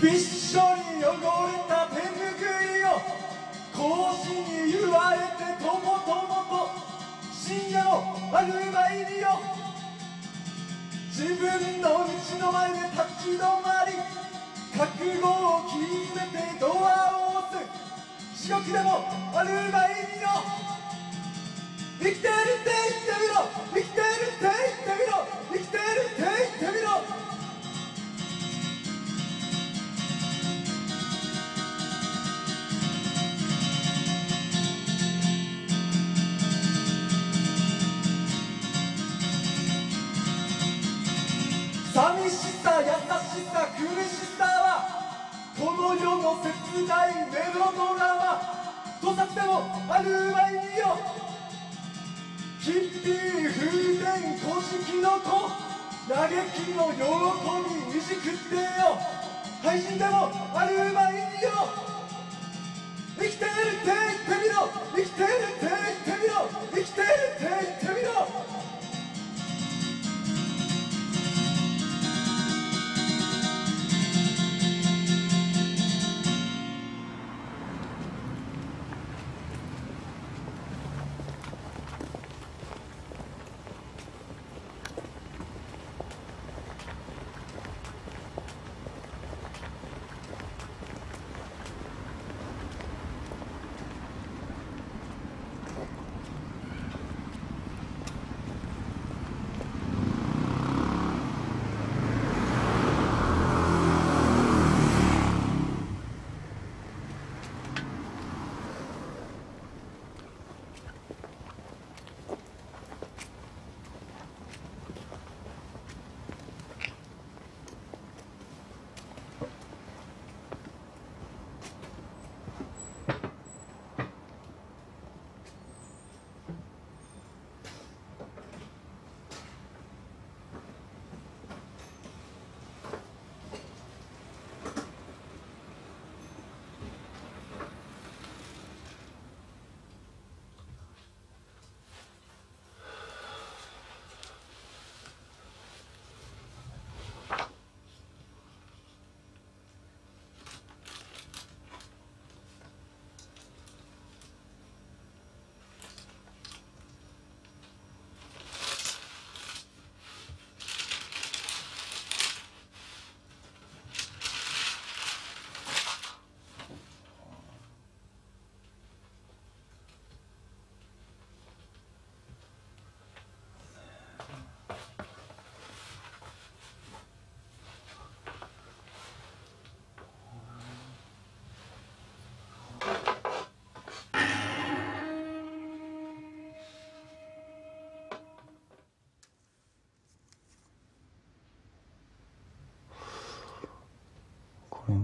びっしょり汚れた手ぬぐいを格子に言われてともともと深夜のアルバイトよ自分の家の前で立ち止まり覚悟を決めてドアを押す。仕事でもアルバイトよ生きてるって言ってみろ。生きてるって言ってみろ。生きてるって言ってみろ。寂しさ優しさ苦しさはこの世の切ないメロドラマとさってもある。まいによヒッピー風伝古事記の子嘆きの喜びいじくってよ配信でもある。まいによ生きてるって言ってみろ生きてるって言ってみろ生きてるって言ってみろ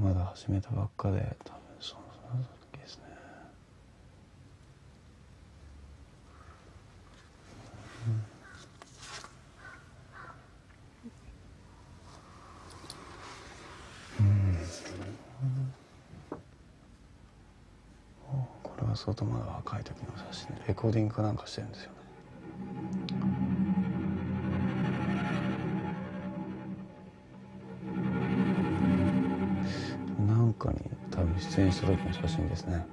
まだ始めたばっかで多分そのその時ですね。うん。おこれは相当まだ若い時の写真でレコーディングかなんかしてるんですよ出演した時の写真ですね。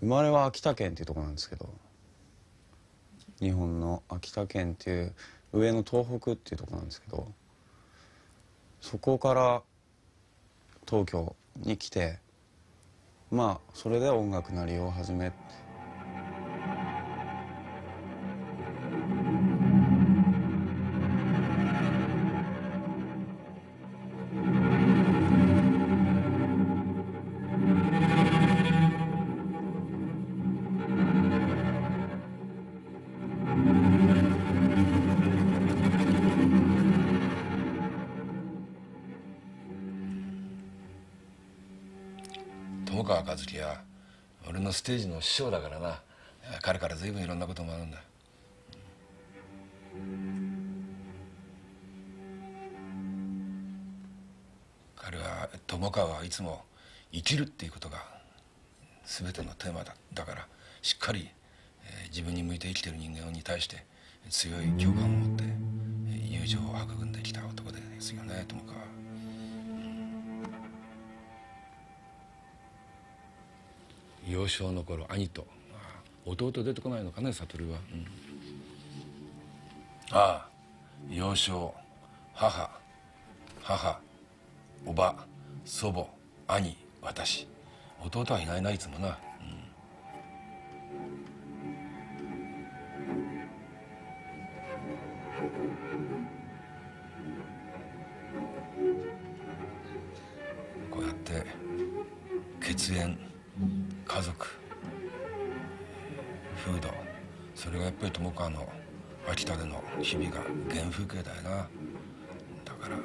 生まれは秋田県っていうとこなんですけど。日本の秋田県っていう上の東北っていうとこなんですけどそこから東京に来てまあそれで音楽なりを始めテージの師匠だからな。彼から随分いろんなこともあるんだ。彼は友川はいつも生きるっていうことが全てのテーマだだからしっかり、えー自分に向いて生きてる人間に対して強い共感を持って友情を育んできた男ですよね友川。は幼少の頃兄と。弟出てこないのかね悟は、うん。ああ幼少。母。母。おば祖母。兄。私。弟はいないないつもな、こうやって血縁。家族。風土。それがやっぱり友川の秋田での日々が原風景だよな。だから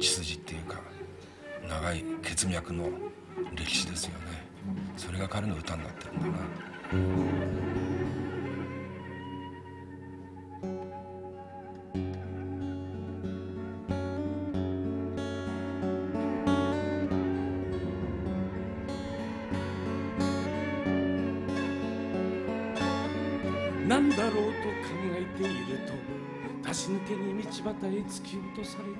血筋っていうか長い血脈の歴史ですよね。それが彼の歌になってるんだな。なんだろうと考えていると出し抜けに道端へ突き落とされた。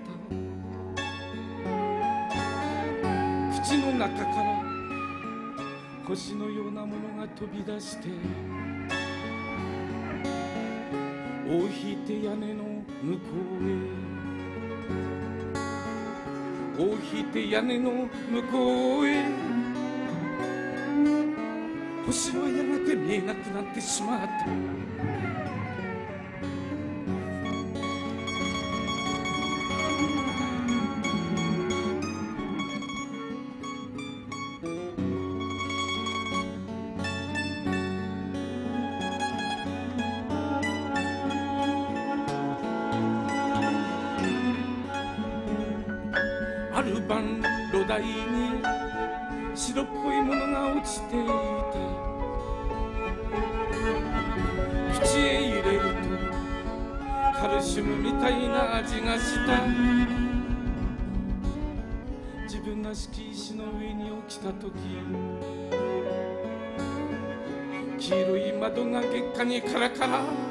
口の中から星のようなものが飛び出して尾を引いて屋根の向こうへ。尾を引いて屋根の向こうへ。星はやがて見えなくなってしまった。じがした。自分が敷石の上に起きた時黄色い窓が月下にカラカラ。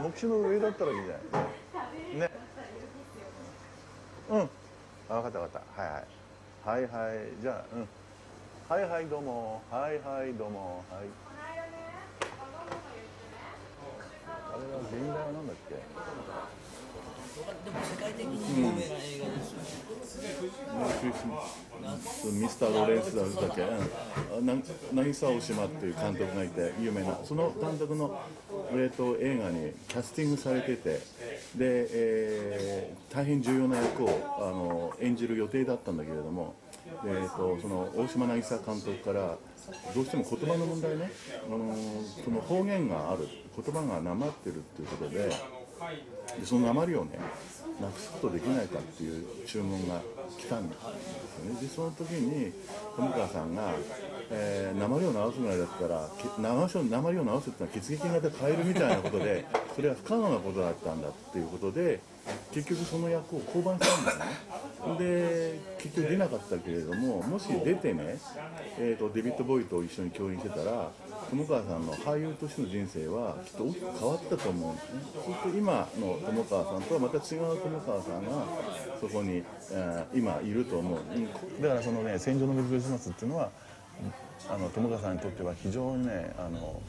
うん、目視の上だったらいいじゃない？ね。うん。あ、わかったわかった。はいはい。はいはい。じゃあ、うん。はいはいどうも。はいはいどうも。はい。あれは現代はなんだっけ。ミスター・ロレンスだったっけ、うん、な渚大島っていう監督がいて有名なその監督の、えー、と映画にキャスティングされててで、えー大変重要な役をあの演じる予定だったんだけれども、えー、とその大島渚監督からどうしても言葉の問題ね、あのその方言がある言葉がなまってるっていうことででその鉛をねなくすことできないかっていう注文が来たんですよね。でその時に友川さんがえー、鉛を直すぐらいだったら鉛を鉛を直すっていうのは血液型変えるみたいなことで それは不可能なことだったんだっていうことで結局その役を降板したんだよね。で結局出なかったけれどももし出てね、えーと、デビッド・ボーイと一緒に共演してたら友川さんの俳優としての人生はきっと大きく変わったと思うんですね。そうすると今の友川さんとはまた違う友川さんがそこに、えー、今いると思う。だからそのね「戦場のクリスマス」っていうのはあの友川さんにとっては非常にねあの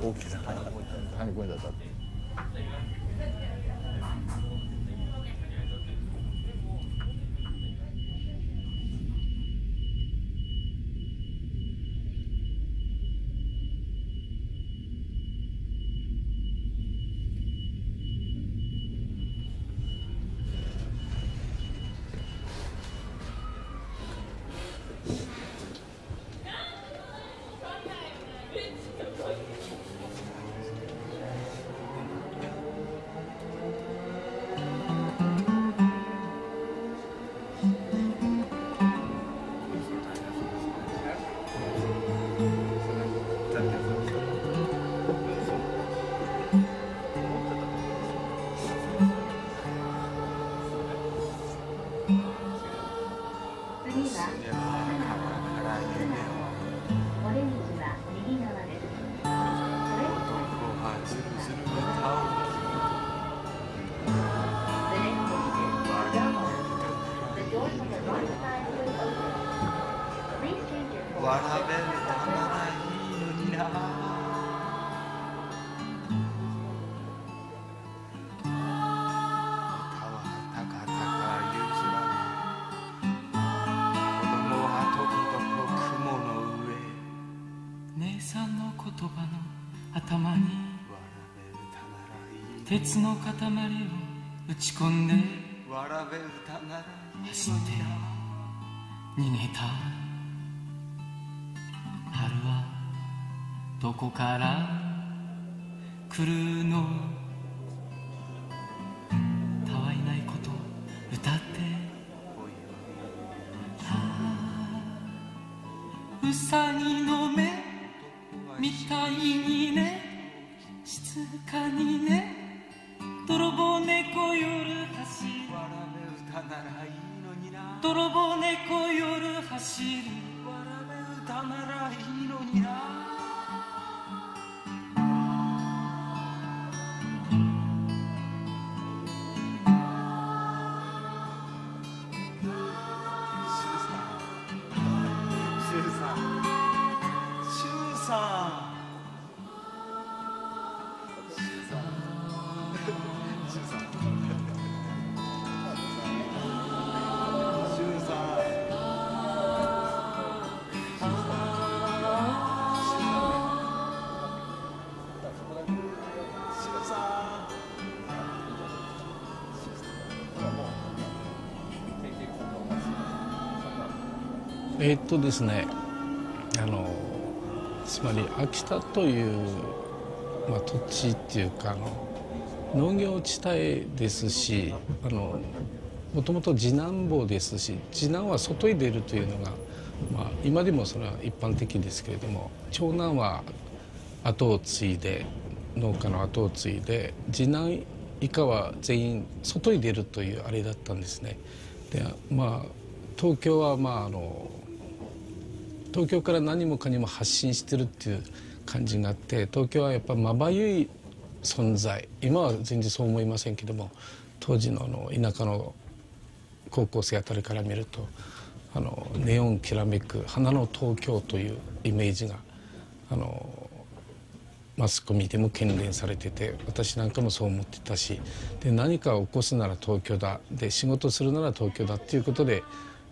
大きなターニングポイントだった。鉄の塊を打ち込んでわらべ歌が走って逃げた。春はどこから来るの？えー、っとですねあのつまり秋田という、まあ、土地っていうかあの農業地帯ですしあのもともと次男坊ですし次男は外に出るというのが、まあ、今でもそれは一般的ですけれども長男は後を継いで農家の後を継いで次男以下は全員外に出るというあれだったんですね。でまあ東京はまああの東京から何もかにも発信してるっていう感じがあって東京はやっぱまばゆい存在今は全然そう思いませんけども当時のあの田舎の高校生あたりから見るとあのネオンきらめく花の東京というイメージがあのマスコミでも懸念されてて私なんかもそう思ってたしで何かを起こすなら東京だで仕事するなら東京だっていうことで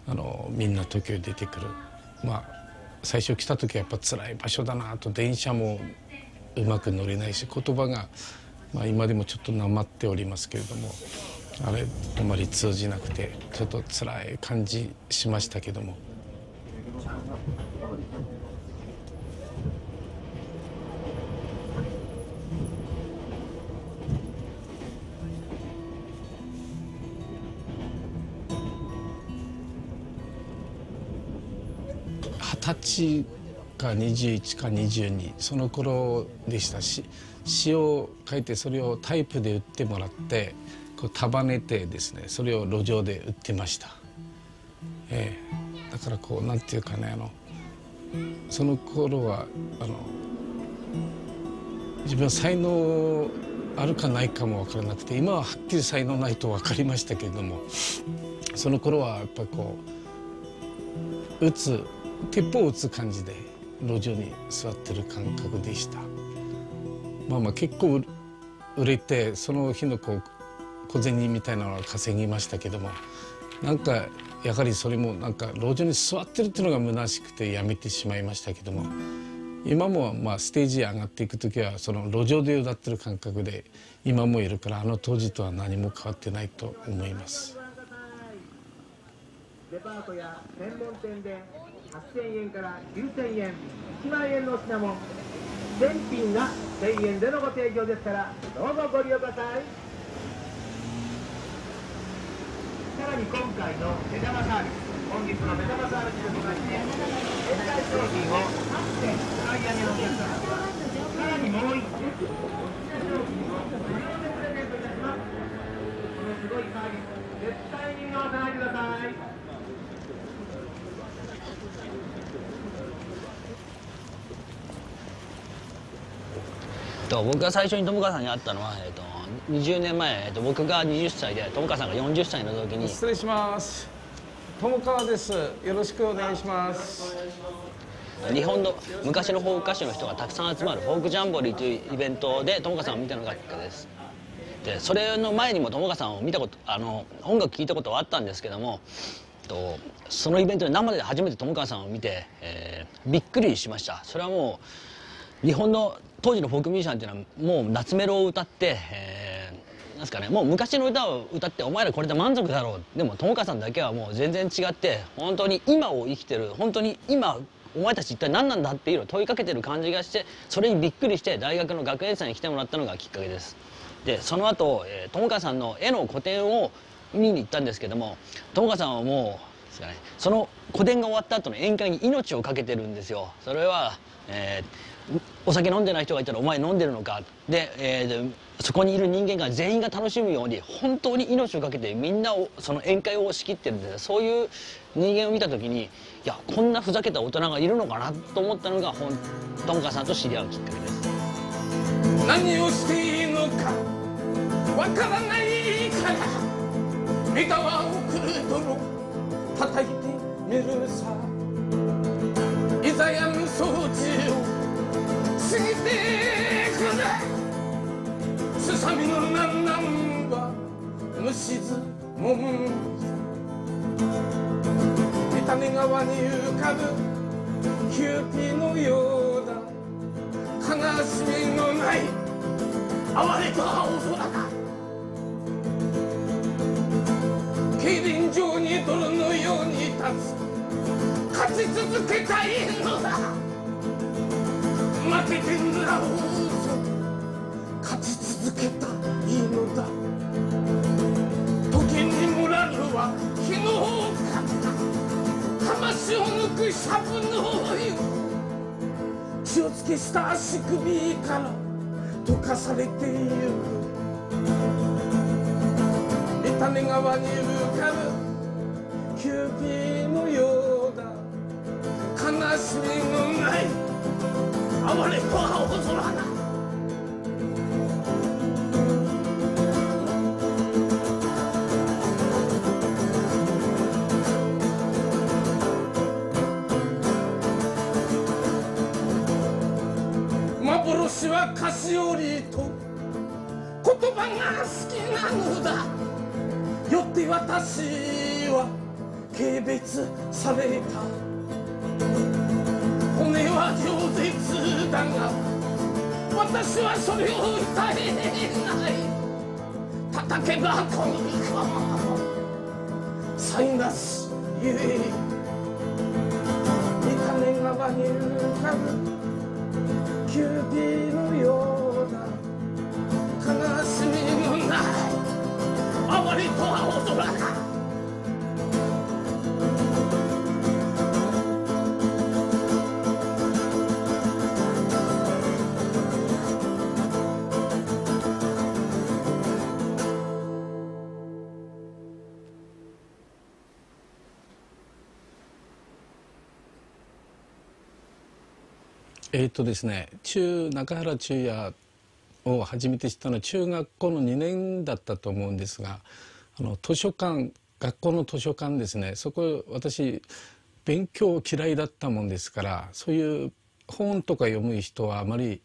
あのみんな東京に出てくる。まあ最初来た時はやっぱ辛い場所だなと電車もうまく乗れないし言葉が、まあ、今でもちょっとなまっておりますけれどもあれあまり通じなくてちょっと辛い感じしましたけども。二十歳か21か22その頃でしたし詩を書いてそれをタイプで売ってもらってこう束ねてですねそれを路上で売ってました、ええ、だからこうなんていうかねあのその頃はあの自分は才能あるかないかも分からなくて今ははっきり才能ないと分かりましたけれどもその頃はやっぱりこう打つ鉄砲を打つ感じで路上に座ってる感覚でした。まあまあ結構売れてその日のこう小銭みたいなのは稼ぎましたけどもなんかやはりそれもなんか路上に座ってるっていうのが虚しくてやめてしまいましたけども今もまあステージへ上がっていく時はその路上で歌ってる感覚で今もいるからあの当時とは何も変わってないと思います。デパートや専門店で8000円から9000円1万円の品物全品が1000円でのご提供ですからどうぞご利用ください。さらに今回の目玉サービス本日の目玉サービスでございまして商品を8点お買い上げのお客様さらにもう1点商品を無料でプレゼントいたします。このすごいサービス絶対に見逃さないでください。と僕が最初に友川さんに会ったのは、えー、と20年前、えー、と僕が20歳で友川さんが40歳の時に。失礼します。友川です。よろしくお願いします。日本の昔のフォーク歌手の人がたくさん集まるフォークジャンボリーというイベントで友川さんを見たのがきっかけです。でそれの前にも友川さんを見たことあの音楽聴いたことはあったんですけどもとそのイベントで生で初めて友川さんを見て、えー、びっくりしました。それはもう日本の当時のフォークミュージシャンっていうのはもう夏メロを歌って、えー、なんすかねもう昔の歌を歌ってお前らこれで満足だろう。でも友川さんだけはもう全然違って本当に今を生きてる本当に今お前たち一体何なんだっていうのを問いかけてる感じがしてそれにびっくりして大学の学園祭に来てもらったのがきっかけです。でその後、えー、友川さんの絵の個展を見に行ったんですけども友川さんはもうですかねその個展が終わった後の宴会に命を懸けてるんですよ。それは、えーお酒飲んでない人がいたらお前飲んでるのか。で,、えー、そこにいる人間が全員が楽しむように本当に命を懸けてみんなをその宴会を仕切ってるんでそういう人間を見た時にいやこんなふざけた大人がいるのかなと思ったのが本トンカさんと知り合うきっかけです。何をしていいのかわからないから。目川をくる泥叩いてみるさ。いざやむ掃除を過ぎてくれすさみのなんなんは虫ずもん三種川に浮かぶキューピーのようだ悲しみのない哀れと青空だ競輪場に泥のように立つ勝ち続けたいのだ負けてんだろう勝ち続けたいいのだ。時にモラルは昨日勝った。魂を抜くシャブのよ気をつけした足首から溶かされている。三種川に浮かぶ。キューピーのようだ。悲しみのない。哀れと青空だ幻は菓子折りと言葉が好きなのだ。よって私は軽蔑された。骨は饒舌だが私はそれを歌えない。叩けばとにか才なしゆえ三種川に浮かぶキューピーのような悲しみのない。哀れと青空かえっ、とですね中中原中也を初めて知ったのは中学校の2年だったと思うんですがあの図書館学校の図書館ですね。そこ私勉強嫌いだったもんですからそういう本とか読む人はあまり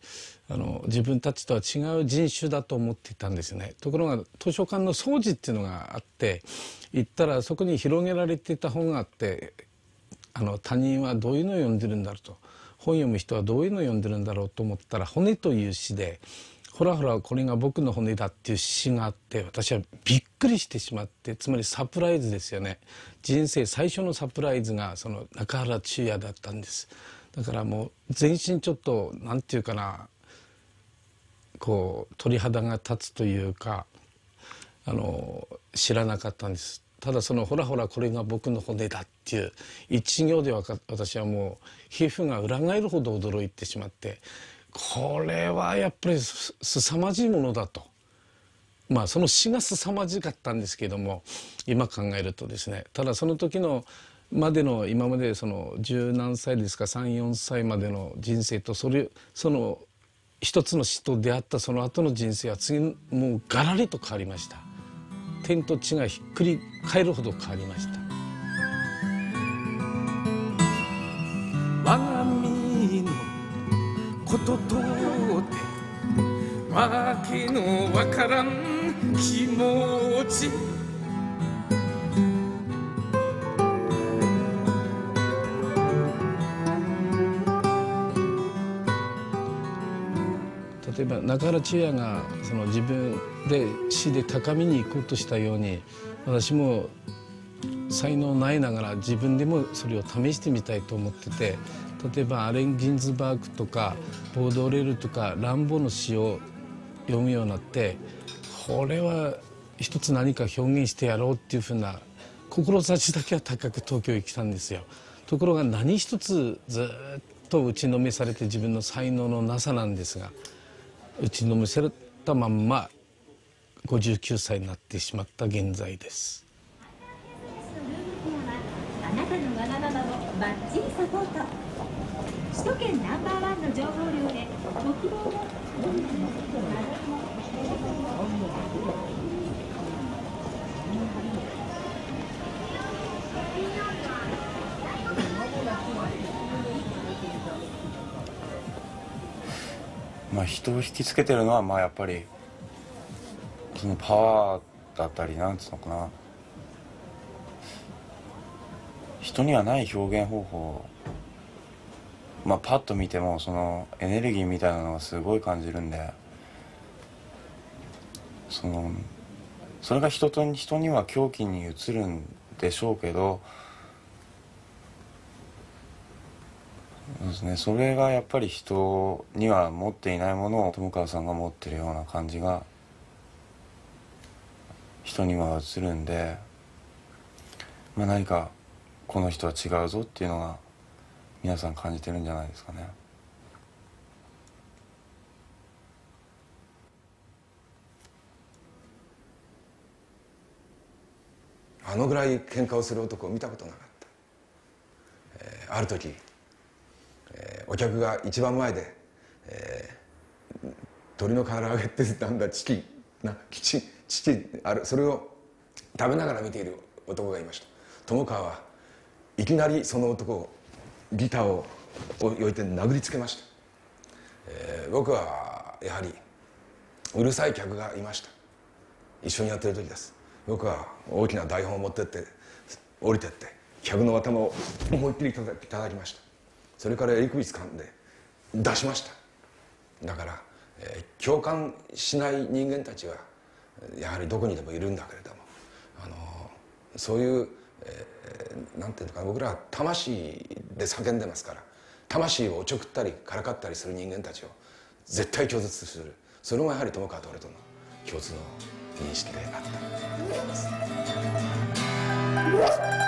あの自分たちとは違う人種だと思っていたんですね。ところが図書館の掃除っていうのがあって行ったらそこに広げられていた本があってあの他人はどういうのを読んでるんだろうと。本読む人はどういうのを読んでるんだろうと思ったら「骨」という詩で「ほらほらこれが僕の骨だ」っていう詩があって私はびっくりしてしまってつまりサプライズですよね。人生最初のサプライズがその中原中也だったんです。だからもう全身ちょっとなんていうかなこう鳥肌が立つというかあの知らなかったんです。ただその「ほらほらこれが僕の骨だ」っていう一行では私はもう皮膚が裏返るほど驚いてしまってこれはやっぱりすさまじいものだと。まあその詩がすさまじかったんですけども今考えるとですねただその時のまでの今までその十何歳ですか34歳までの人生とそれその一つの死と出会ったその後の人生は次もうガラリと変わりました天と地がひっくり返るほど変わりました。我が身のこととてわけのわからん気持ちえば中原中也がその自分で死で高みに行こうとしたように私も才能ないながら自分でもそれを試してみたいと思ってて例えばアレン・ギンズバーグとかボードレールとかランボの詩を読むようになってこれは一つ何か表現してやろうっていうふうな志だけは高く東京へ来たんですよ。ところが何一つずっと打ちのめされて自分の才能のなさなんですが打ちのめされたまんま59歳になってしまった現在です。あなたのわがままをバッチリサポート首都圏ナンバーワンの情報量で国防まあ人を引きつけてるのはまあやっぱりそのパワーだったりなんつうのかな。人にはない表現方法まあパッと見てもそのエネルギーみたいなのがすごい感じるんでそのそれが人と人には狂気に移るんでしょうけどそうですねそれがやっぱり人には持っていないものを友川さんが持ってるような感じが人には映るんで、まあ、何かこの人は違うぞっていうのが皆さん感じてるんじゃないですかね。あのぐらい喧嘩をする男を見たことなかった、えーある時、えーお客が一番前で、えー鶏の唐揚げってなんだチキン。なチキンチキンあるそれを食べながら見ている男がいました。友川はいきなりその男をギターを置いて殴りつけました、えー僕はやはりうるさい客がいました。一緒にやってる時です。僕は大きな台本を持ってって降りてって客の頭を思いっきり叩きました。それから襟首掴んで出しました。だから、えー共感しない人間たちはやはりどこにでもいるんだけれどもあのそういう、えーなんていうのか僕らは魂で叫んでますから魂をおちょくったりからかったりする人間たちを絶対拒絶する。それがやはり友川と俺との共通の認識であった。と思います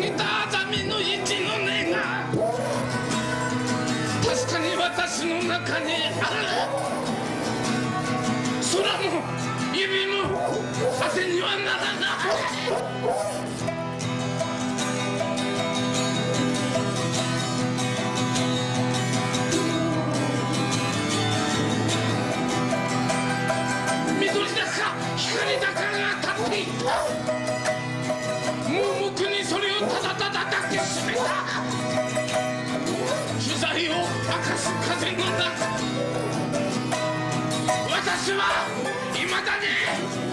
ぎたあざみの一の根が確かに私の中にある。空も指も当てにはならない。緑高光高が立っていた。私はいまだに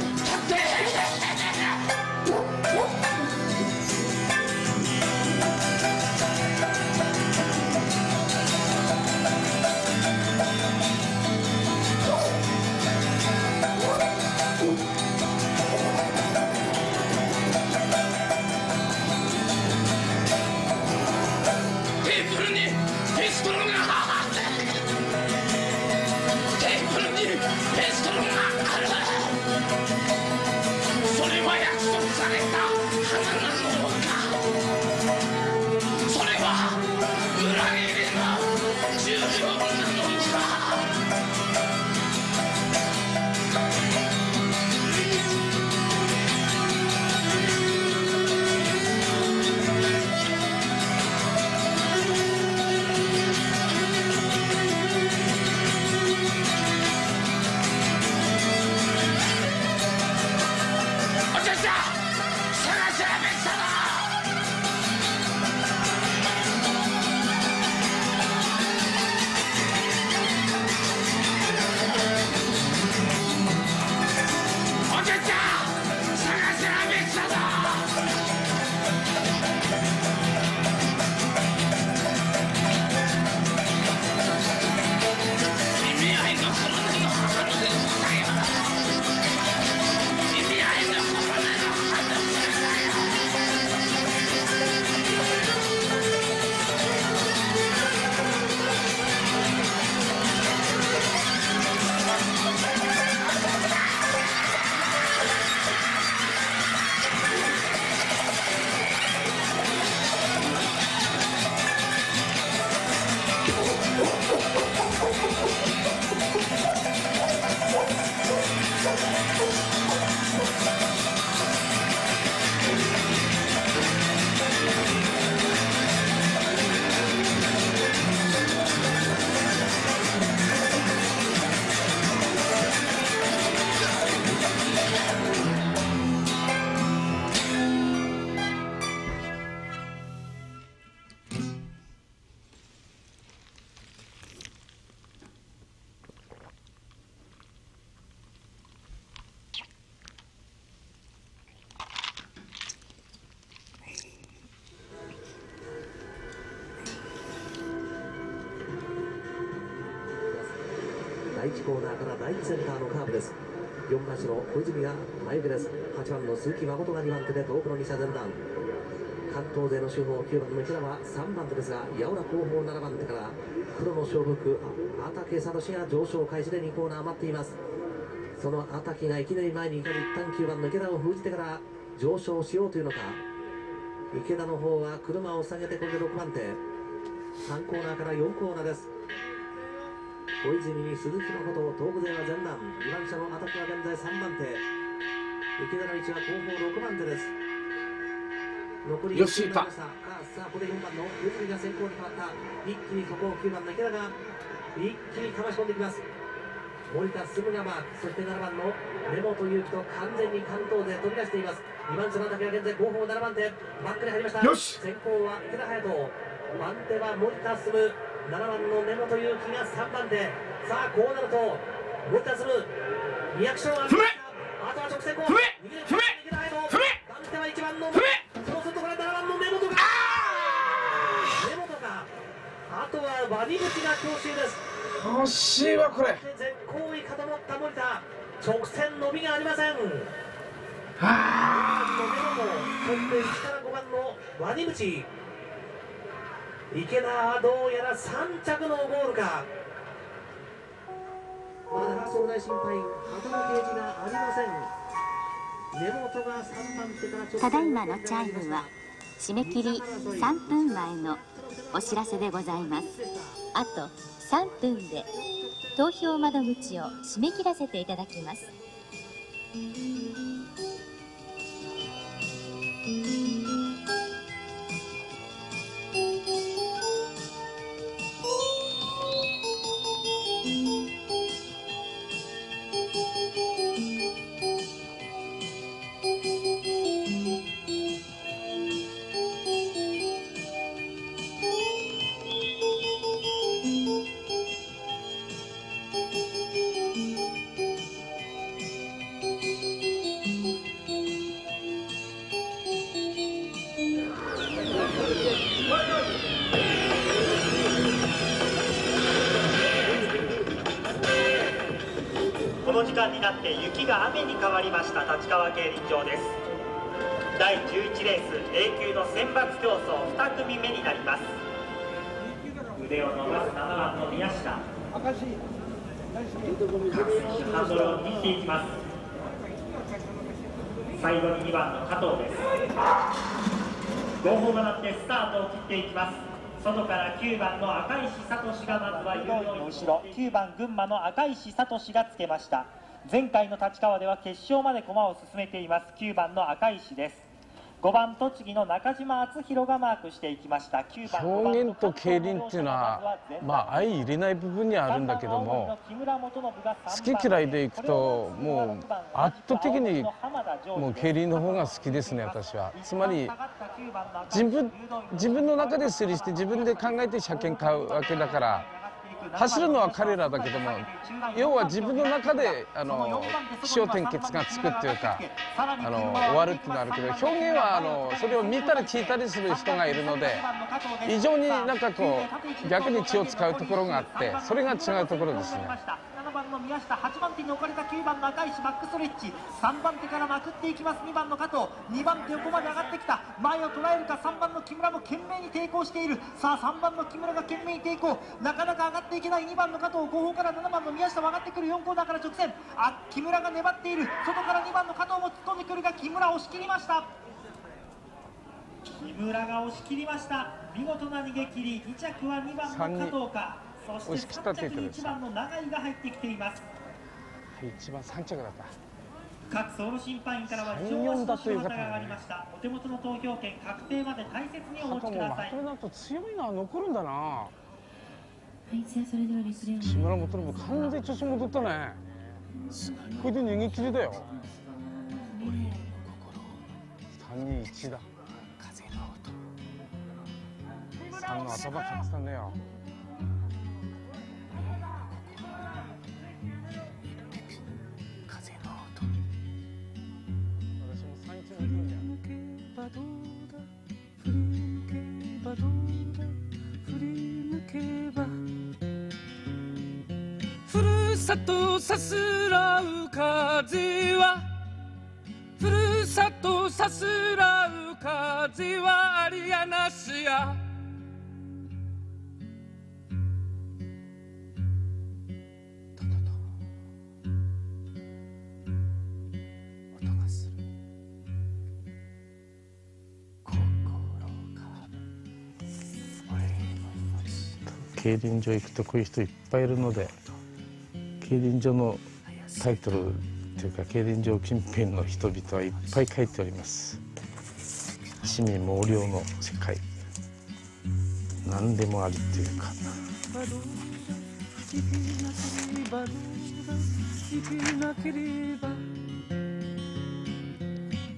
第2センターのカーブです。4番手の小泉が前受けです。8番の鈴木誠が2番手で遠くの2車前段関東勢の主砲9番の池田は3番手ですが八浦後方7番手から黒の勝負服畠聡が上昇開始で2コーナー待っています。その畠がいきなり前に行かれ一旦9番の池田を封じてから上昇しようというのか。池田の方は車を下げてこれで6番手。3コーナーから4コーナーです。小泉に鈴木誠東北勢は前段2番車のアタックは現在3番手。池田の位置は後方6番手です。残り吉田1分になりました。あさあここで4番の小泉が先行に変わった。一気にそこを9番の池田が一気にかまし込んできます。森田進がマークそして7番の根本勇樹と完全に関東勢飛び出しています。2番手の竹は現在後方7番手。バックに入りました。よし。先行は池田隼人。番手は森田進7番の根本勇樹が3番手さあこうなると森田進リアクションは踏め！あとは直線コー踏め！踏め！踏め！番手は1番の踏め！そうするとこれ7番の根本が根本か。あとはワニ口が強襲です。惜しいわこれ。絶好位固まった森田。直線伸びがありません。あそして1から5番のワニ口池田はどうやら3着のゴールか。まだ総大審判員旗の掲示がありません。根本が3番手からただいまのチャイムは締め切り3分前のお知らせでございます。あと3分で投票窓口を締め切らせていただきます。っていきます。外から9番の赤石聡がまずは有料の後ろ9番群馬の赤石聡がつけました。前回の立川では決勝まで駒を進めています。9番の赤石です。5番栃木の中島敦弘がマークしていきました。9番表現と競輪っていうのはまあ相入れない部分にはあるんだけども好き嫌いでいくともう圧倒的にもう競輪の方が好きですね私は。つまり自分自分の中で整理して自分で考えて車検買うわけだから走るのは彼らだけども要は自分の中であの気象転結がつくっていうかあの終わるっていうのはあるけど表現はあのそれを見たり聞いたりする人がいるので非常になんかこう逆に気を使うところがあってそれが違うところですね。の宮下8番手に置かれた9番の赤石バックストレッチ3番手からまくっていきます。2番の加藤2番手横まで上がってきた。前を捉えるか3番の木村も懸命に抵抗している。さあ3番の木村が懸命に抵抗。なかなか上がっていけない。2番の加藤後方から7番の宮下も上がってくる。4コーナーから直線。あ木村が粘っている。外から2番の加藤も突っ込んでくるが木村押し切りました。木村が押し切りました。見事な逃げ切り。2着は2番の加藤か。押しして3切ったって言着に1ってました番の永井が入ってきています。一番3着だった。各総務審判員からは3上四足の仕だという方業が上がりましたお手元の投票権確定まで大切にお持ちください。とめだと強いのは残るんだな。はいじゃあそれではリプレイを木村元信完全に調子戻ったね。これで逃げ切りだよ。321だ。3の頭かってたんだよよ振り向けばどうだ？振り向けば。ふるさとさすらう風は。ふるさとさすらう風はありやなしや。競輪場行くとこういう人いっぱいいるので競輪場のタイトルというか競輪場近辺の人々はいっぱい書いております。市民毛量の世界。何でもありっていうか。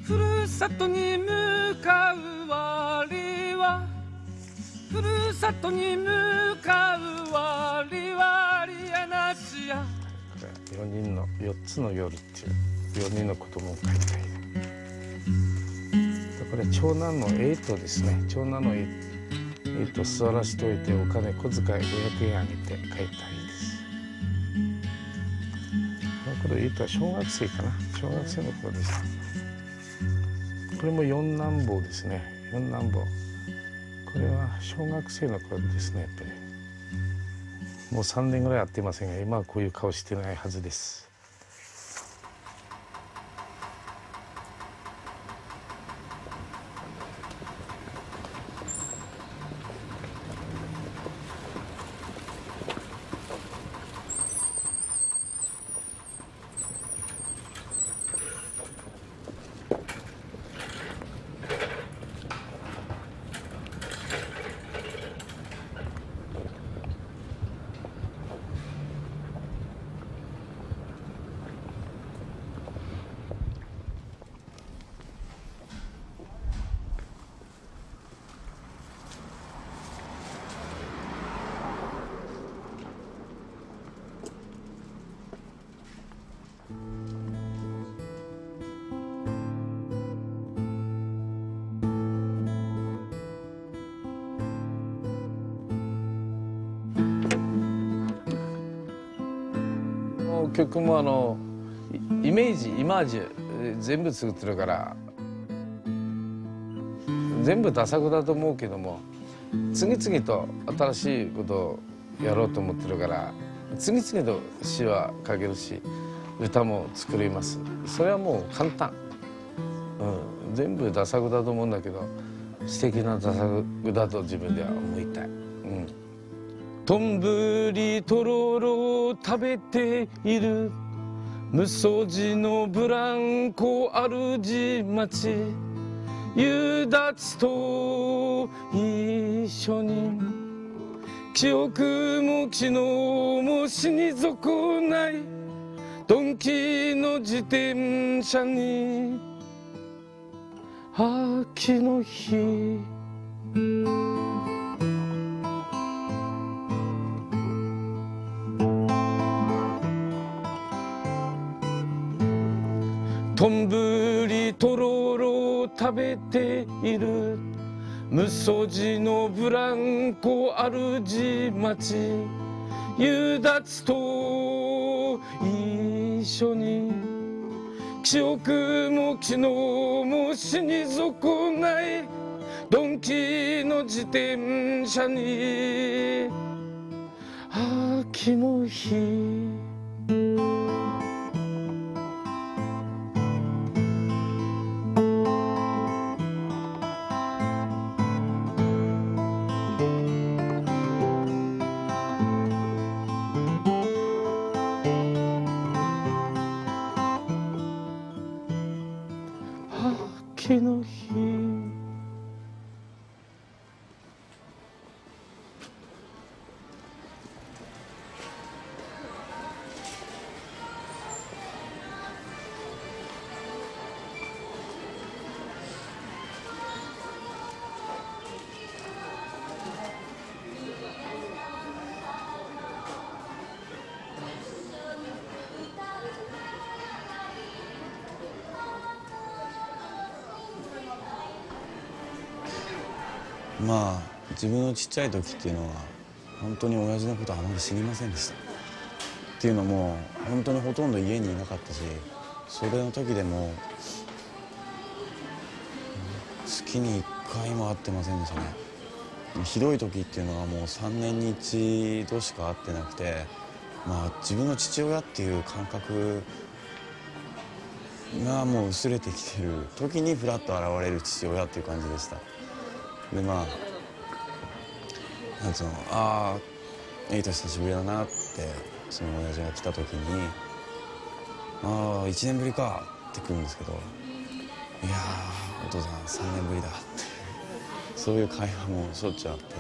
ふるさとに向かう我はふるさとに向かう我はありやなしや。これ4人の4つの夜っていう4人の子供を書いた絵これ長男のエイトですね長男のエイト座らせておいてお金小遣い500円あげて書いた絵ですこの頃エイトは小学生かな小学生の頃でしたこれも四男坊ですね四男坊これは小学生の頃ですねやっぱりもう3年ぐらい会っていませんが今はこういう顔してないはずです。の曲もあのイメージイマージュ全部作ってるから全部ダサくだと思うけども次々と新しいことをやろうと思ってるから次々と詩は書けるし歌も作ります。それはもう簡単、うん、全部ダサくだと思うんだけど素敵なダサくだと自分では思いたい。うん。とんぶりとろろ食べている。無双寺のブランコ主町夕立と一緒に。記憶も昨日も死に損ない。ドンキの自転車に。秋の日。とんぶりとろろ食べている。無双寺のブランコ主町夕立と一緒に。記憶も昨日も死に損ない。ドンキの自転車に。秋の日。自分のちっちゃい時っていうのは本当に親父のことはあまり知りませんでした。っていうのも本当にほとんど家にいなかったしそれの時でも月に1回も会ってませんでしたね。ひどい時っていうのはもう3年に一度しか会ってなくてまあ自分の父親っていう感覚がもう薄れてきてる時にふらっと現れる父親っていう感じでした。でまあなんつうのああエイト久しぶりだなってその親父が来た時に「ああ1年ぶりか」って来るんですけど「いやーお父さん3年ぶりだ」ってそういう会話もしょっちゅうあって。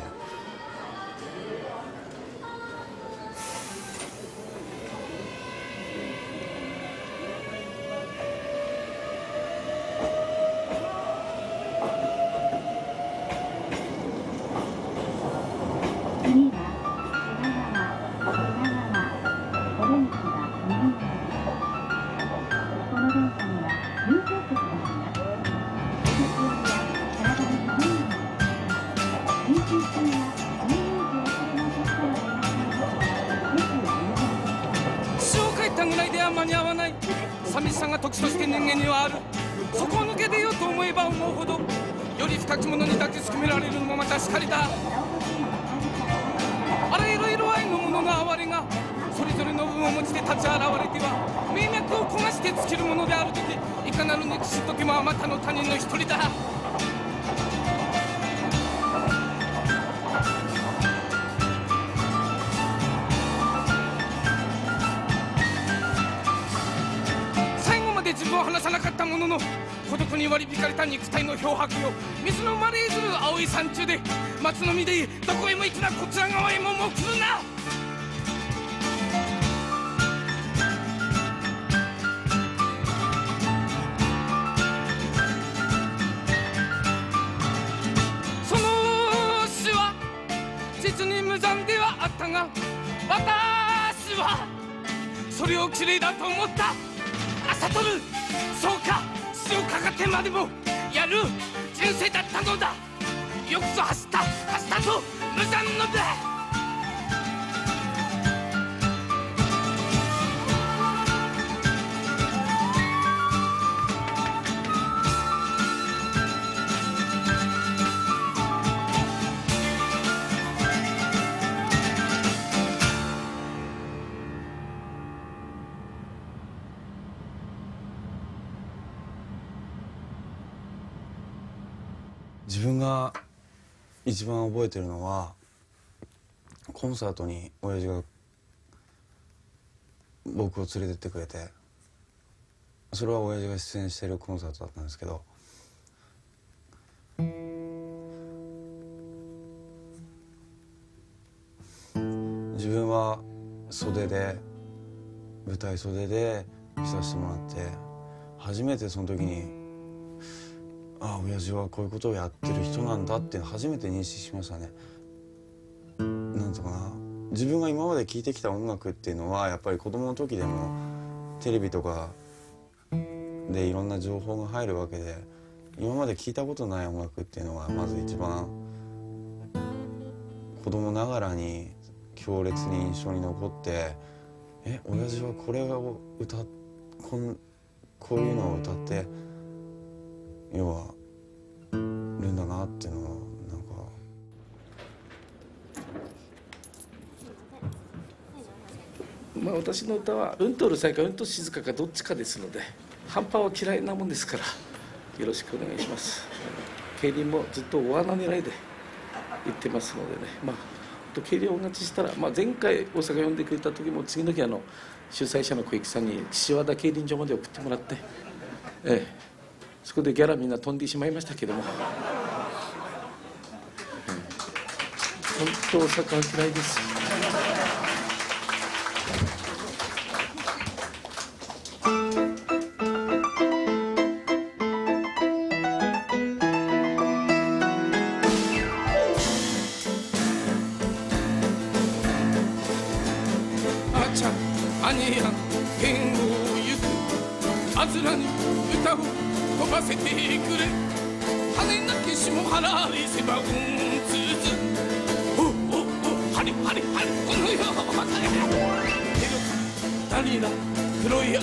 もやる人生だったのだ。よくぞ走った走ったぞ。無残のだ一番覚えてるのはコンサートに親父が僕を連れてってくれてそれは親父が出演してるコンサートだったんですけど自分は袖で舞台袖で見させてもらって初めてその時にああ親父はこういうことをやってる人なんだって初めて認識しましたね。なんとかな自分が今まで聴いてきた音楽っていうのはやっぱり子供の時でもテレビとかでいろんな情報が入るわけで今まで聞いたことない音楽っていうのがまず一番子供ながらに強烈に印象に残ってえ親父はこれを歌こんこういうのを歌って要はるんだなっていうのをなんかまあ、私の歌はうんとうるさいかうんと静かかどっちかですので半端は嫌いなもんですからよろしくお願いします。競輪もずっと大穴狙いで言ってますのでね。まあ競輪を勝ちしたら、まあ、前回大阪呼んでくれた時も次の日あの主催者の小池さんに岸和田競輪場まで送ってもらって、ええ、そこでギャラみんな飛んでしまいましたけども、うん、本当大阪は嫌いです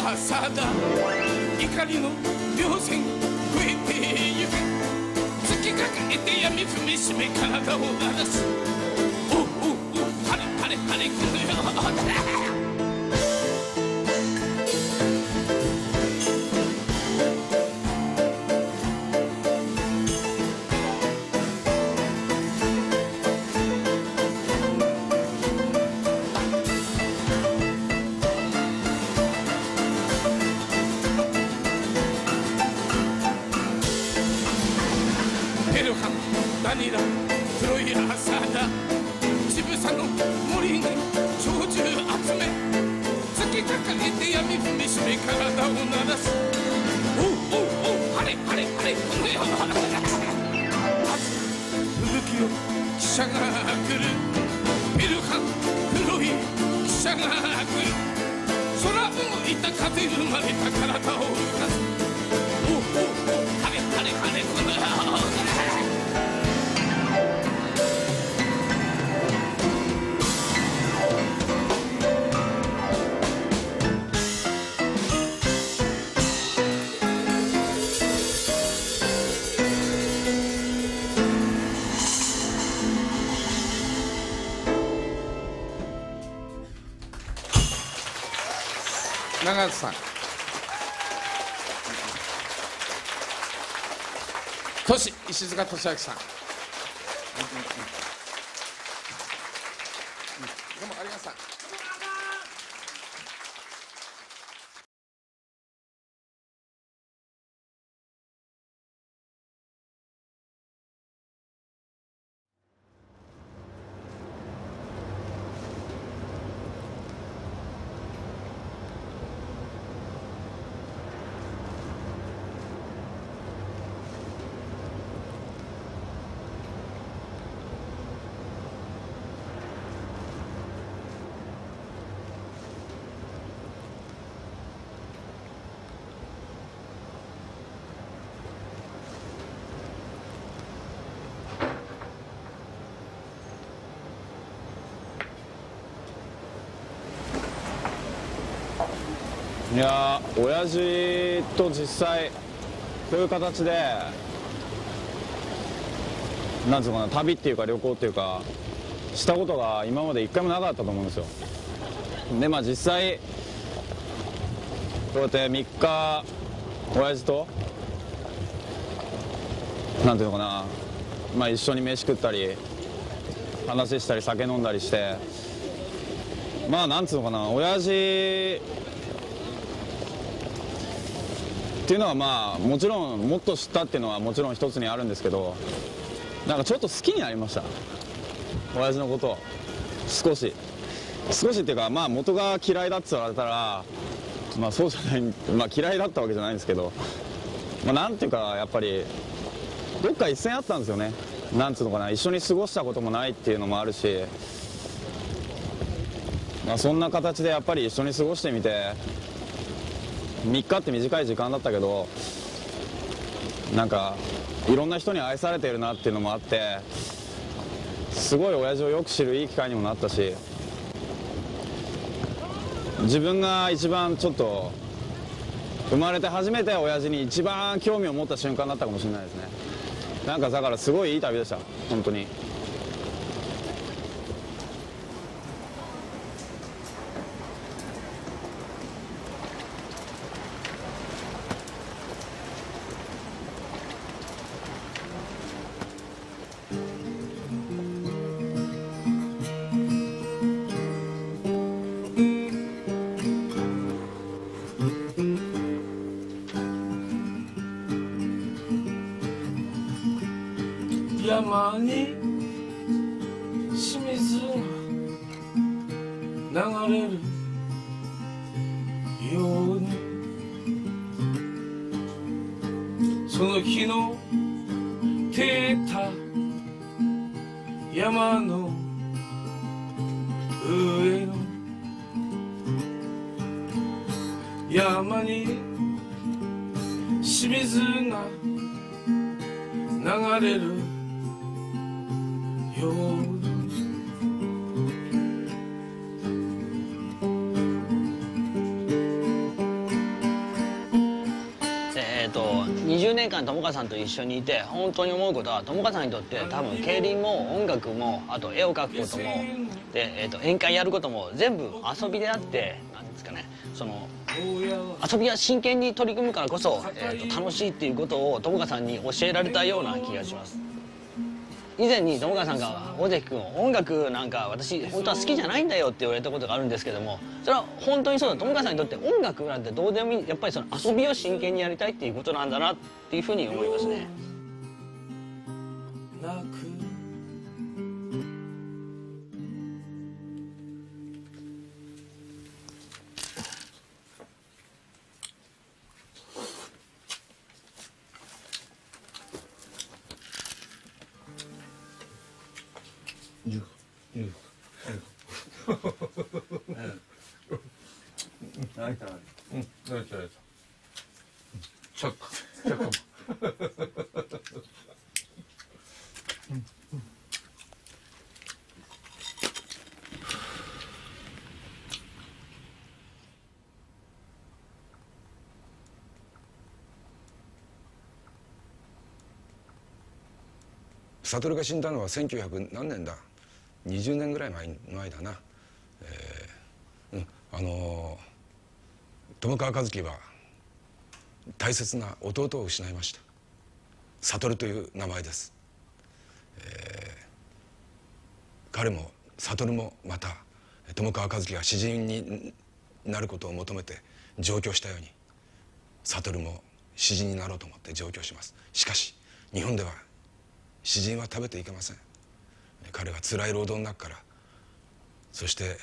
黒い朝だ。怒りの稜線増えてゆく。突きかけて闇踏みしめ体を鳴らす。おおおはりはりはりこのよ長津さん。都市石塚俊明さん。どうもありがとういや親父と実際そういう形でなんつうかな旅っていうか旅行っていうかしたことが今まで一回もなかったと思うんですよ。でまあ実際こうやって3日親父となんていうのかなまあ、一緒に飯食ったり話したり酒飲んだりしてまあなんつうのかな親父っていうのはまあもちろんもっと知ったっていうのはもちろん一つにあるんですけどなんかちょっと好きになりました。親父のことを。少し。少しっていうかまあ元が嫌いだって言われたらまあそうじゃないまあ嫌いだったわけじゃないんですけどまあなんていうかやっぱりどっか一線あったんですよね。なんつうのかな。一緒に過ごしたこともないっていうのもあるしまあそんな形でやっぱり一緒に過ごしてみて3日って短い時間だったけどなんかいろんな人に愛されてるなっていうのもあってすごい親父をよく知るいい機会にもなったし自分が一番ちょっと生まれて初めて親父に一番興味を持った瞬間だったかもしれないですね。なんかだからすごいいい旅でした本当に。一緒にいて本当に思うことは友果さんにとって多分競輪も音楽もあと絵を描くこともで、えー、と宴会やることも全部遊びであってなんですかねその遊びは真剣に取り組むからこそ、えー、と楽しいっていうことを友果さんに教えられたような気がします。以前に友川さんが尾関君音楽なんか私本当は好きじゃないんだよって言われたことがあるんですけどもそれは本当にそうだ友川さんにとって音楽なんてどうでもいいやっぱりその遊びを真剣にやりたいっていうことなんだなっていうふうに思いますね。泣いたうん泣いた泣いたちょっとちょっと悟が死んだのは1900何年だ。20年ぐらい前前だな、えーうん、あのー友川一樹は大切な弟を失いました。悟という名前です、えー彼も悟もまた友川一樹が詩人になることを求めて上京したように悟も詩人になろうと思って上京します。しかし日本では詩人は食べていけません。彼は辛い労働の中からそして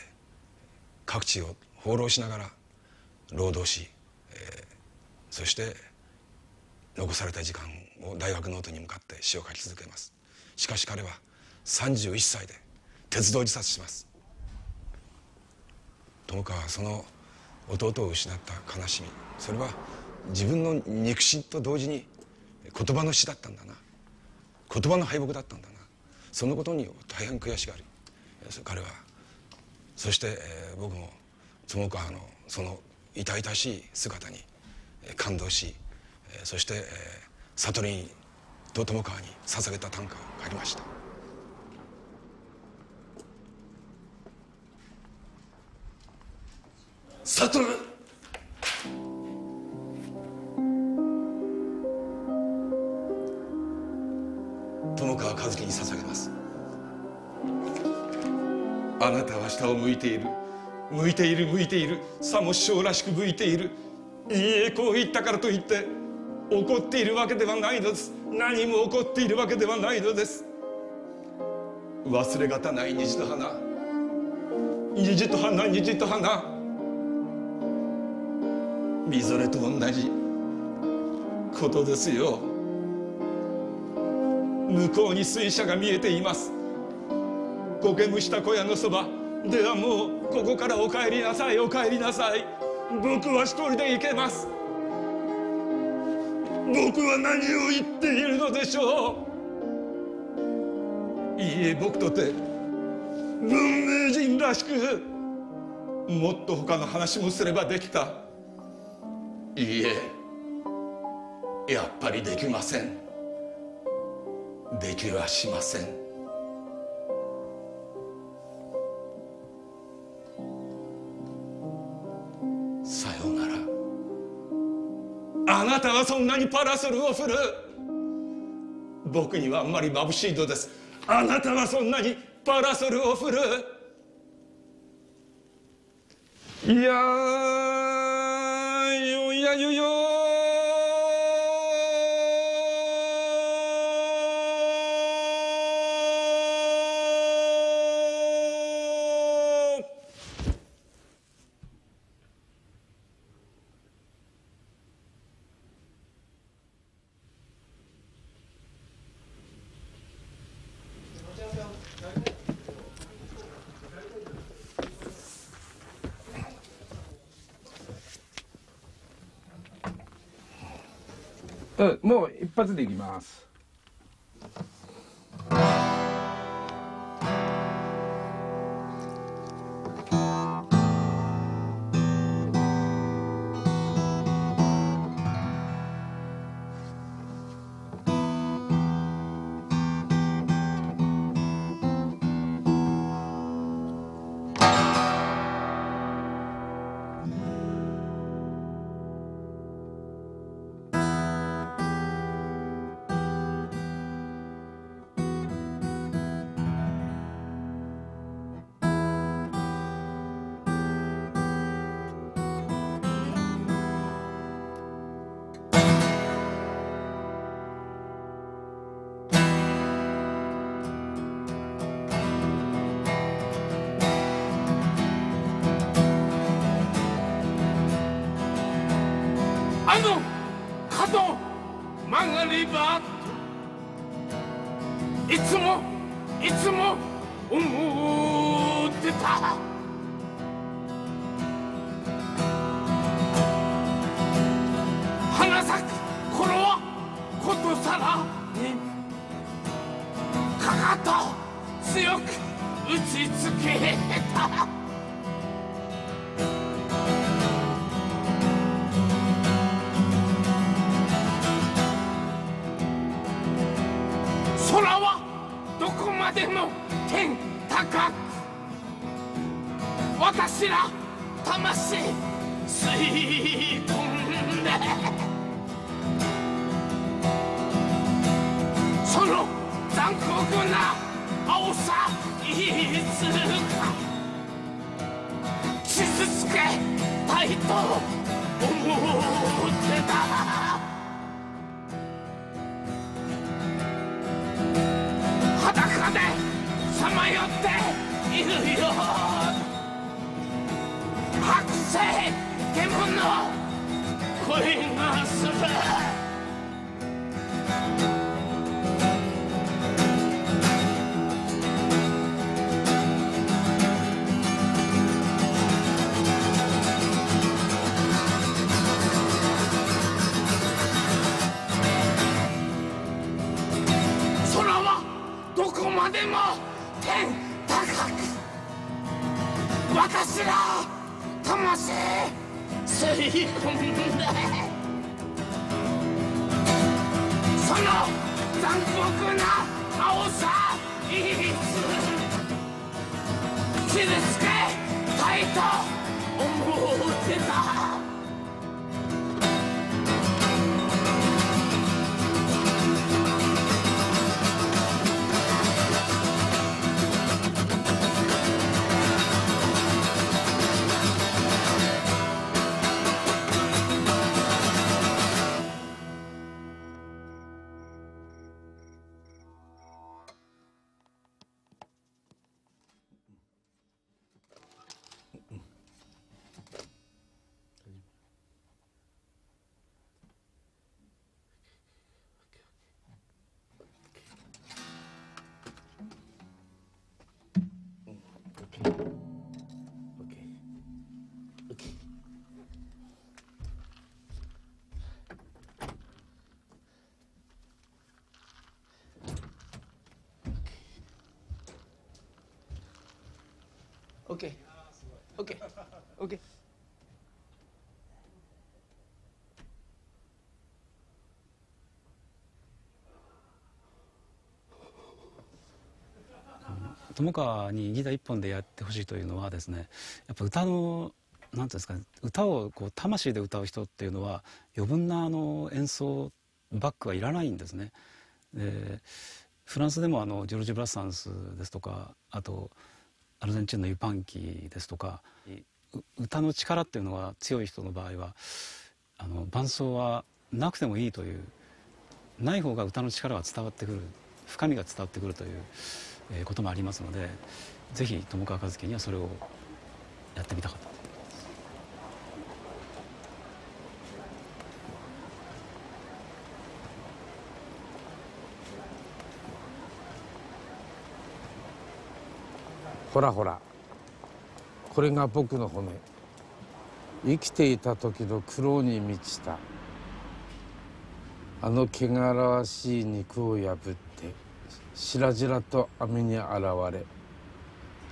各地を放浪しながら労働し、えーそして残された時間を大学ノートに向かって詩を書き続けます。しかし彼は31歳で鉄道自殺します。友川はその弟を失った悲しみそれは自分の肉親と同時に言葉の死だったんだな。言葉の敗北だったんだな。そのことに大変悔しがり彼はそして、えー僕も友川のその痛々しい姿に感動しそして悟りに道友川に捧げた短歌を書きました。悟友川一樹に捧げます。あなたは下を向いている。向いている向いている。さも師匠らしく向いている。いいえこう言ったからといって怒っているわけではないのです。何も怒っているわけではないのです。忘れがたない虹と花。虹と花虹と花。みぞれと同じことですよ。向こうに水車が見えています。苔むした小屋のそば。ではもうここからお帰りなさい。お帰りなさい。僕は一人で行けます。僕は何を言っているのでしょう。いいえ僕とて文明人らしくもっと他の話もすればできた。いいえやっぱりできません。できはしません。なたはそんなにパラソルを振る。僕にはあんまり眩しいのです。あなたはそんなにパラソルを振る。いやーよいやよようん、もう一発でいきます。私ら魂吸い込んでその残酷な青さいつ傷つけたいと思ってた OK OK 友川にギター一本でやってほしいというのはですねやっぱ歌の何ていうんですかね歌をこう魂で歌う人っていうのは余分なあの演奏バックはいらないんですね。でフランスでもあのジョルジュ・ブラッサンスですとかあとアルゼンチンのユパンキーですとか歌の力っていうのが強い人の場合はあの伴奏はなくてもいいというない方が歌の力が伝わってくる深みが伝わってくるというえこともありますのでぜひ友川一樹にはそれをやってみたかった。ほらほら。これが僕の骨。生きていた時の苦労に満ちた。あの汚らわしい肉を破ってしらじらと網に現れ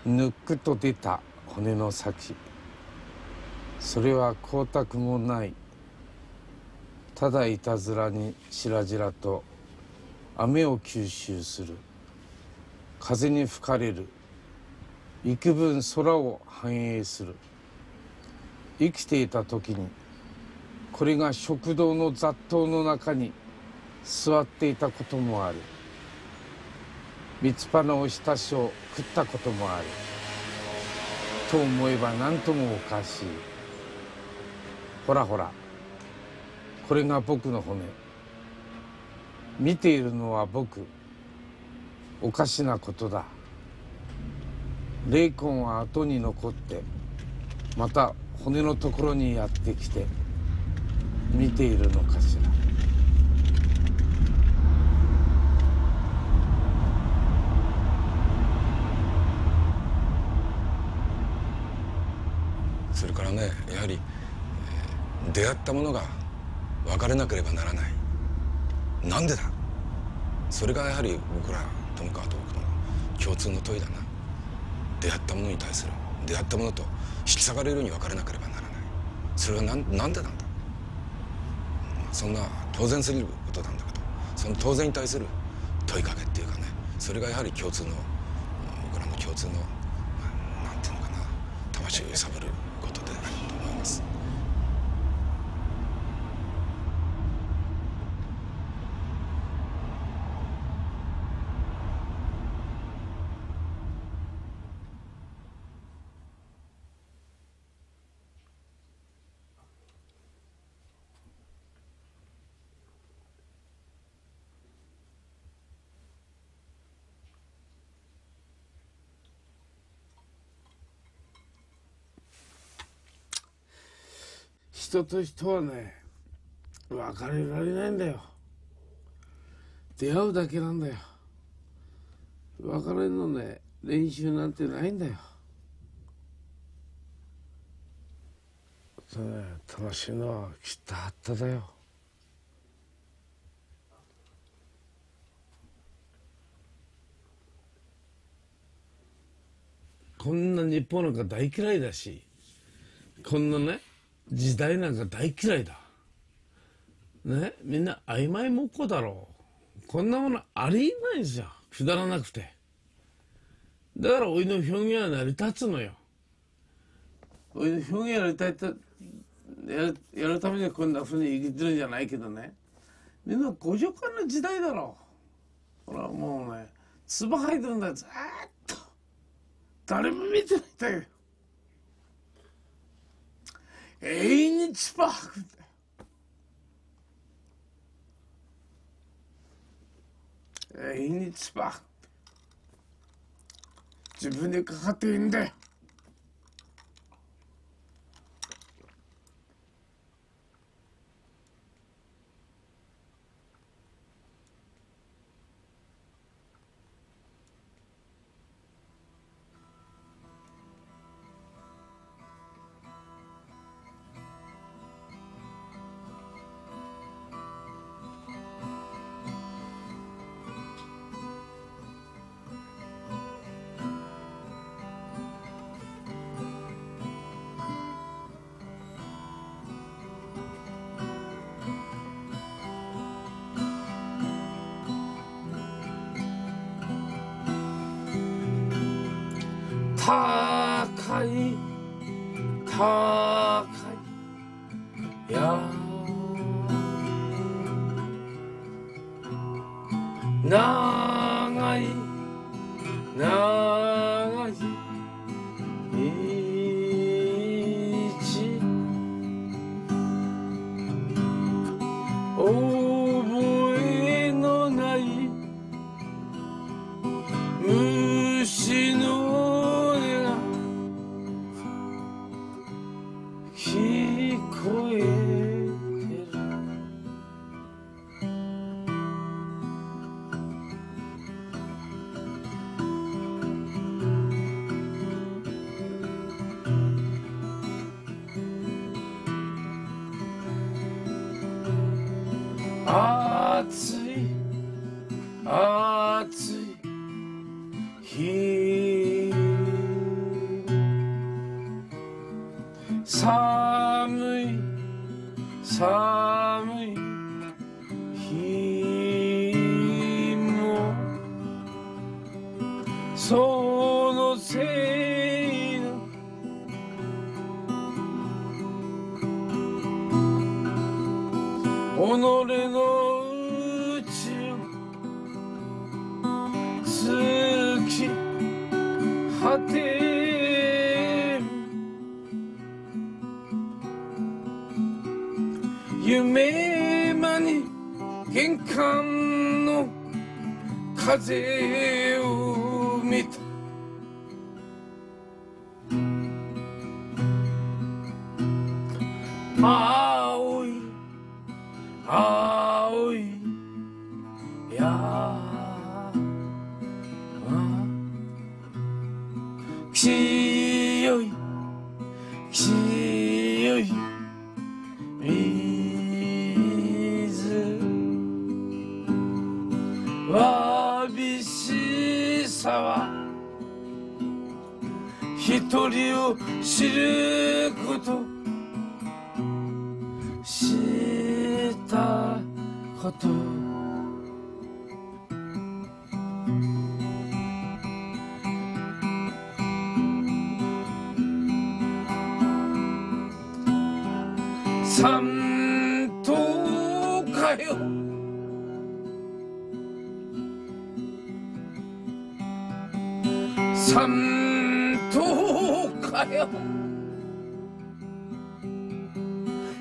ぬっくと出た骨の先。それは光沢もない。ただいたずらにしらじらと雨を吸収する。風に吹かれる。幾分空を反映する。生きていた時にこれが食堂の雑踏の中に座っていたこともある。三つ葉のおひたしを食ったこともある。と思えば何ともおかしい。ほらほらこれが僕の骨。見ているのは僕。おかしなことだ。霊魂は後に残ってまた骨のところにやってきて見ているのかしら。それからねやはり、出会ったものが別れなければならない。なんでだ？それがやはり僕ら友川と僕の共通の問いだな。出会ったものに対する出会ったものと引き下がれるように分からなければならない。それはなんなんでなんだ？そんな当然すぎることなんだけどその当然に対する問いかけっていうかねそれがやはり共通の僕らの共通の何て言うのかな魂を揺さぶると思います人と人はね別れられないんだよ。出会うだけなんだよ。別れのね練習なんてないんだよ。それ楽しいのはきっとあっただよ。こんな日本なんか大嫌いだしこんなね時代なんか大嫌いだ。ね？みんな曖昧もっこだろう。こんなものありえないんですよくだらなくて。だからおいの表現は成り立つのよ。おいの表現やりたいってやるやるためにこんなふうに生きてるんじゃないけどね。みんな五条間の時代だろう。ほらもうね唾吐いてるんだよ。ずっと。誰も見てないんだよ。永遠に唾吐くんだよ永遠に唾吐く自分でかかっていいんだよ。高い高い山長い長い。さは一人を知ること。知ったこと。よ。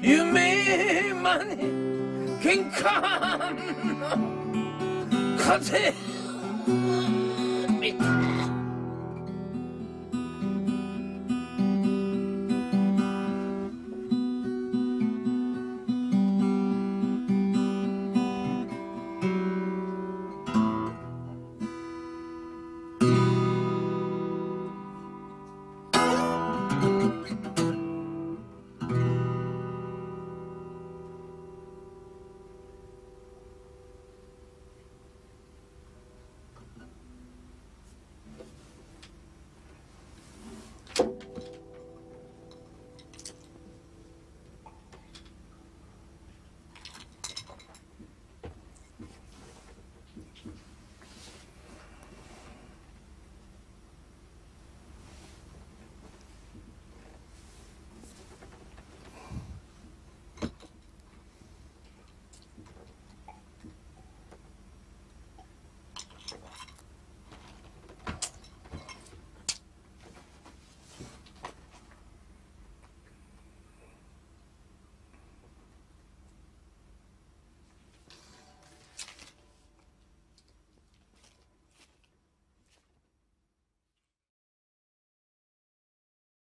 夢まで玄関の風見た。